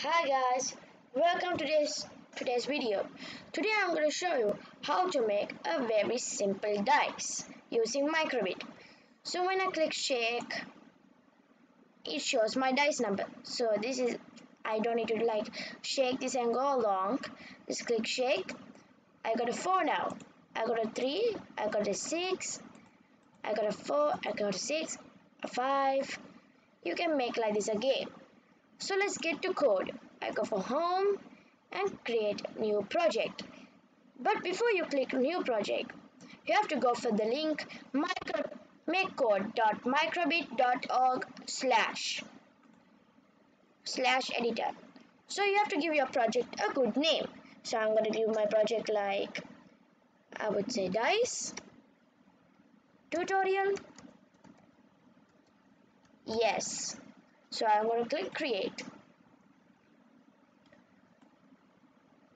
Hi guys, welcome to this today's video. Today I'm going to show you how to make a very simple dice using microbit. So when I click shake, it shows my dice number. So this is I don't need to like shake this and go along. Just click shake. I got a four now. I got a three. I got a six. I got a four. I got a six. A five. You can make like this again. So let's get to code. I go for home and create new project. But before you click new project, you have to go for the link micro, makecode.microbit.org slash slash editor. So you have to give your project a good name. So I'm going to give my project like I would say dice tutorial. Yes. So I'm going to click create.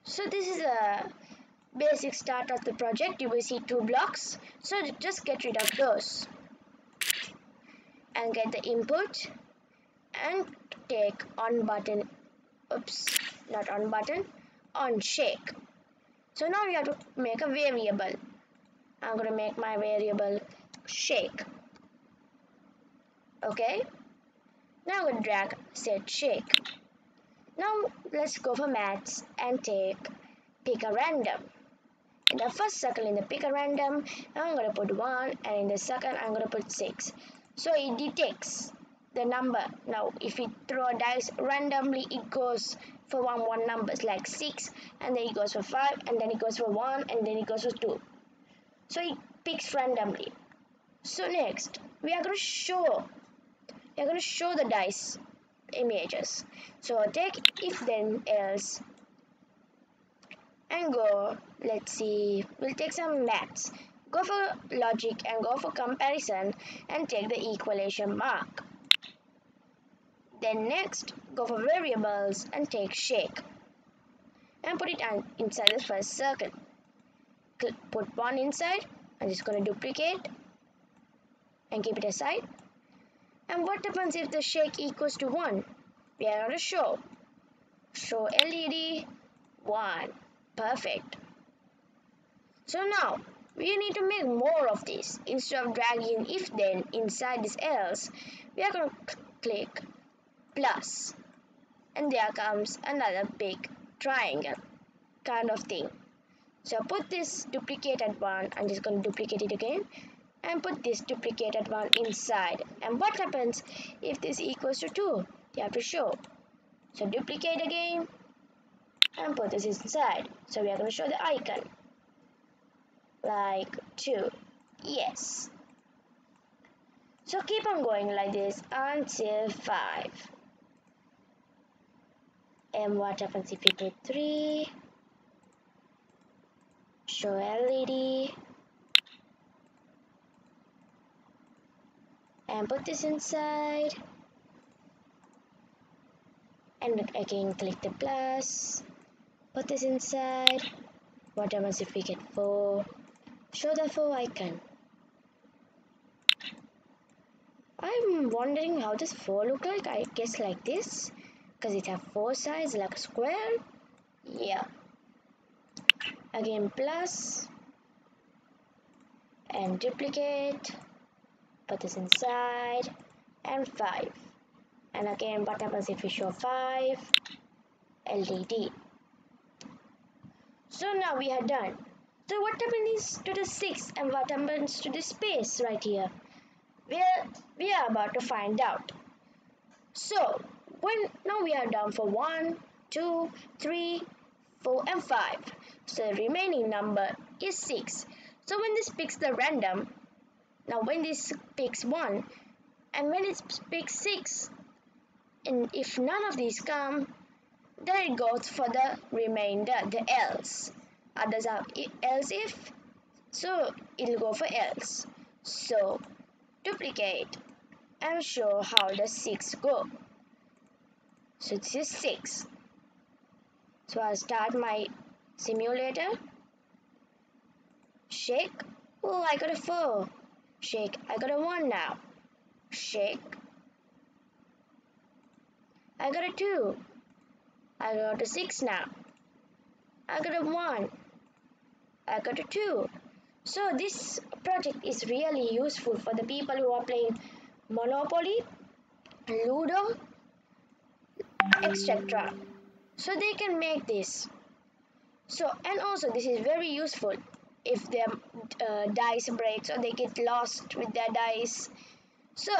So this is a basic start of the project. You will see two blocks. So just get rid of those and get the input and take on button. Oops, not on button, on shake. So now we have to make a variable. I'm going to make my variable shake. Okay. Now drag set shake. Now let's go for maths and take pick a random. In the first circle in the pick a random, I'm gonna put 1 and in the second I'm gonna put 6. So it detects the number. Now if we throw a dice randomly it goes for one one numbers like 6 and then it goes for 5 and then it goes for 1 and then it goes for 2. So it picks randomly. So next we are gonna show you're going to show the dice images. So take if then else. And go let's see. We'll take some maths. Go for logic and go for comparison and take the equation mark. Then next go for variables and take shake. And put it inside the first circle. Put one inside I'm just going to duplicate and keep it aside and what happens if the shake equals to 1? We are going to show. Show LED 1. Perfect. So now, we need to make more of this. Instead of dragging if then inside this else, we are going to click plus. And there comes another big triangle kind of thing. So I put this duplicated one, I'm just going to duplicate it again and put this duplicated one inside. And what happens if this equals to 2? You have to show. So duplicate again and put this inside. So we are going to show the icon. Like 2. Yes. So keep on going like this until 5. And what happens if you put 3? Show LED. And put this inside. And again click the plus. Put this inside. What happens if we get 4 show the 4 icon. I'm wondering how does 4 look like. I guess like this. Because it have 4 sides like a square. Yeah. Again plus. And duplicate put this inside and 5 and again what happens if we show 5 LED so now we are done. So what happens to the 6 and what happens to the space right here? Well we are about to find out. So when now we are down for 1 2 3 4 and 5 so the remaining number is 6 so when this picks the random now when this picks 1 and when it picks 6 and if none of these come then it goes for the remainder the else. Others are else if so it'll go for else. So duplicate. And show how the 6 go. So this is 6 so I'll start my simulator. Shake. Oh I got a 4 Shake. I got a 1 now. Shake. I got a 2. I got a 6 now. I got a 1. I got a 2. So this project is really useful for the people who are playing Monopoly, Ludo, etc. So they can make this. So and also this is very useful if their uh, dice breaks or they get lost with their dice. So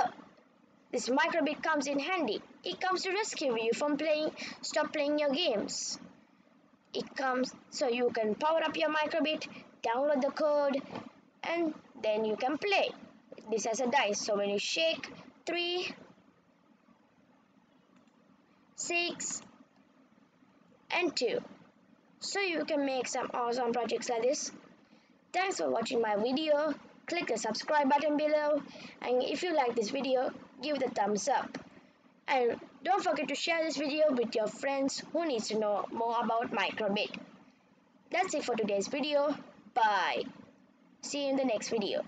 this microbit comes in handy. It comes to rescue you from playing, stop playing your games. It comes so you can power up your microbit, download the code, and then you can play. This has a dice, so when you shake, 3, 6, and 2. So you can make some awesome projects like this. Thanks for watching my video. Click the subscribe button below. And if you like this video, give it a thumbs up. And don't forget to share this video with your friends who needs to know more about Microbit. That's it for today's video. Bye. See you in the next video.